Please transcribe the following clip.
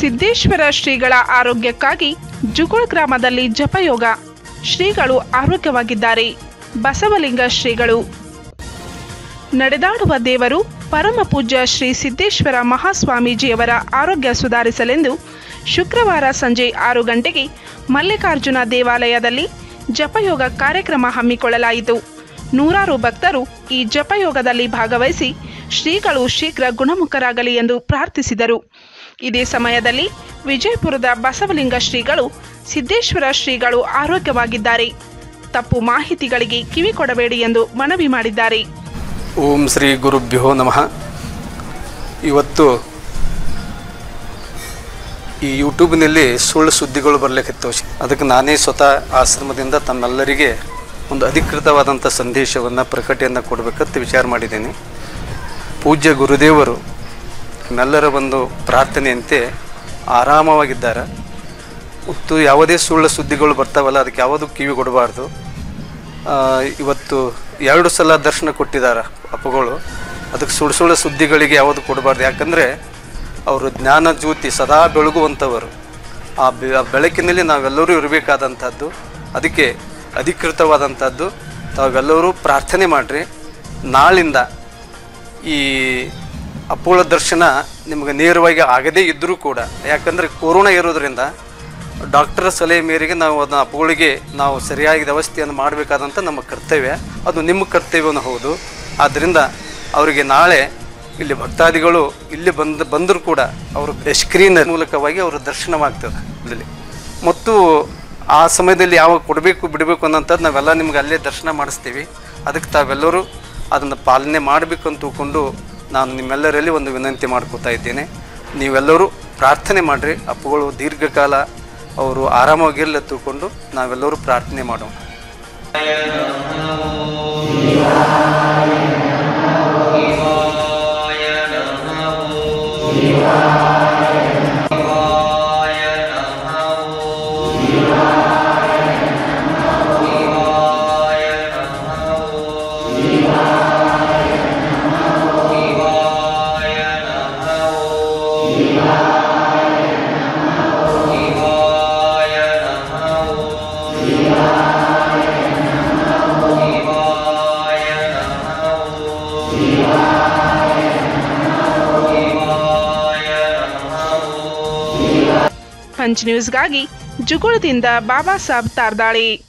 ಸಿದ್ದೇಶ್ವರ ಶ್ರೀಗಳ ಆರೋಗ್ಯಕ್ಕಾಗಿ ಜುಗುಳ ಗ್ರಾಮದಲ್ಲಿ ಜಪಯೋಗ. ಶ್ರೀಗಳು ಆರೋಗ್ಯವಾಗಿದ್ದಾರೆ. ಬಸವಲಿಂಗ ಶ್ರೀಗಳು. ನಡೆದಾಡುವ ದೇವರು ಪರಮ ಪೂಜ್ಯ ಶ್ರೀ ಸಿದ್ದೇಶ್ವರ ಮಹಾಸ್ವಾಮೀಜಿಯವರ ಆರೋಗ್ಯ ಸುಧಾರಿಸಲೆಂದು ಶುಕ್ರವಾರ ಸಂಜೆ ಆರು ಗಂಟೆಗೆ ಮಲ್ಲಿಕಾರ್ಜುನ ದೇವಾಲಯದಲ್ಲಿ ಜಪಯೋಗ ಕಾರ್ಯಕ್ರಮ ಹಮ್ಮಿಕೊಳ್ಳಲಾಯಿತು. ನೂರಾರು ಭಕ್ತರು ಈ ಜಪಯೋಗದಲ್ಲಿ ಭಾಗವಹಿಸಿ ಶ್ರೀಗಳು ಶೀಘ್ರ ಗುಣಮುಖರಾಗಲಿ ಎಂದು ಪ್ರಾರ್ಥಿಸಿದರು. ಇದೇ ಸಮಯದಲ್ಲಿ ವಿಜಯಪುರದ ಬಸವಲಿಂಗ ಶ್ರೀಗಳು ಸಿದ್ದೇಶ್ವರ ಶ್ರೀಗಳು ಆರೋಗ್ಯವಾಗಿದ್ದಾರೆ. ತಪ್ಪು ಮಾಹಿತಿಗಳಿಗೆ ಕಿವಿ ಕೊಡಬೇಡಿ ಎಂದು ಮನವಿ ಮಾಡಿದ್ದಾರೆ. ಓಂ ಶ್ರೀ ಗುರುಭ್ಯೋ ನಮಃ. ಇವತ್ತು ಈ ಯೂಟ್ಯೂಬ್ನಲ್ಲಿ ಸುಳ್ಳು ಸುದ್ದಿಗಳು ಬರಲಿಕ್ಕಿತ್ತು ಅದಕ್ಕೆ ನಾನೇ ಸ್ವತಃ ಆಶ್ರಮದಿಂದ ತಮ್ಮೆಲ್ಲರಿಗೆ ಒಂದು ಅಧಿಕೃತವಾದಂಥ ಸಂದೇಶವನ್ನು, ಪ್ರಕಟೆಯನ್ನು ಕೊಡಬೇಕಂತ ವಿಚಾರ ಮಾಡಿದ್ದೇನೆ. ಪೂಜ್ಯ ಗುರುದೇವರು ನಮ್ಮೆಲ್ಲರ ಒಂದು ಪ್ರಾರ್ಥನೆಯಂತೆ ಆರಾಮವಾಗಿದ್ದಾರೆ. ಮತ್ತು ಯಾವುದೇ ಸುಳ್ಳು ಸುದ್ದಿಗಳು ಬರ್ತಾವಲ್ಲ, ಅದಕ್ಕೆ ಯಾವುದೂ ಕಿವಿ ಕೊಡಬಾರ್ದು. ಇವತ್ತು ಎರಡು ಸಲ ದರ್ಶನ ಕೊಟ್ಟಿದ್ದಾರೆ ಅಪ್ಪಗಳು. ಅದಕ್ಕೆ ಸುಳ್ಳು ಸುಳ್ಳು ಸುದ್ದಿಗಳಿಗೆ ಯಾವುದು ಕೊಡಬಾರ್ದು. ಯಾಕಂದರೆ ಅವರು ಜ್ಞಾನ ಜ್ಯೋತಿ ಸದಾ ಬೆಳಗುವಂಥವರು. ಆ ಬೆಳಕಿನಲ್ಲಿ ನಾವೆಲ್ಲರೂ ಇರಬೇಕಾದಂಥದ್ದು. ಅದಕ್ಕೆ ಅಧಿಕೃತವಾದಂಥದ್ದು. ತಾವೆಲ್ಲರೂ ಪ್ರಾರ್ಥನೆ ಮಾಡಿರಿ. ನಾಳಿಂದ ಈ ಅಪ್ಪೋಳ ದರ್ಶನ ನಿಮಗೆ ನೇರವಾಗಿ ಆಗದೇ ಇದ್ದರೂ ಕೂಡ. ಯಾಕಂದರೆ ಕೊರೋನಾ ಇರೋದರಿಂದ ಡಾಕ್ಟರ್ ಸಲಹೆ ಮೇರೆಗೆ ನಾವು ಅದನ್ನ ಅಪ್ಪಗಳಿಗೆ ನಾವು ಸರಿಯಾಗಿ ವ್ಯವಸ್ಥೆಯನ್ನು ಮಾಡಬೇಕಾದಂಥ ನಮ್ಮ ಕರ್ತವ್ಯ. ಅದು ನಿಮ್ಮ ಕರ್ತವ್ಯವನ್ನು ಹೌದು. ಆದ್ದರಿಂದ ಅವರಿಗೆ ನಾಳೆ ಇಲ್ಲಿ ಭಕ್ತಾದಿಗಳು ಇಲ್ಲಿ ಬಂದು, ಬಂದರೂ ಕೂಡ ಅವರು ಸ್ಕ್ರೀನ್ ಮೂಲಕವಾಗಿ ಅವರ ದರ್ಶನವಾಗ್ತದೆ ಇಲ್ಲಿ ಮತ್ತು ಆ ಸಮಯದಲ್ಲಿ ಯಾವಾಗ ಕೊಡಬೇಕು, ಬಿಡಬೇಕು ಅನ್ನೋಂಥದ್ದು ನಾವೆಲ್ಲ ನಿಮ್ಗೆ ಅಲ್ಲೇ ದರ್ಶನ ಮಾಡಿಸ್ತೀವಿ. ಅದಕ್ಕೆ ತಾವೆಲ್ಲರೂ ಅದನ್ನು ಪಾಲನೆ ಮಾಡಬೇಕು ಅಂತ ನಾನು ನಿಮ್ಮೆಲ್ಲರಲ್ಲಿ ಒಂದು ವಿನಂತಿ ಮಾಡ್ಕೋತಾ ಇದ್ದೇನೆ. ನೀವೆಲ್ಲರೂ ಪ್ರಾರ್ಥನೆ ಮಾಡಿರಿ. ಅಪ್ಪುಗಳು ದೀರ್ಘಕಾಲ ಅವರು ಆರಾಮಾಗಿರಲಿ ಅಂತ ತಿಳ್ಕೊಂಡು ನಾವೆಲ್ಲರೂ ಪ್ರಾರ್ಥನೆ ಮಾಡೋಣ. ಪಂಚ್ ನ್ಯೂಸ್ಗಾಗಿ ಜುಗುಳದಿಂದ ಬಾಬಾ ಸಾಬ್ ತಾರ್ದಾಳಿ.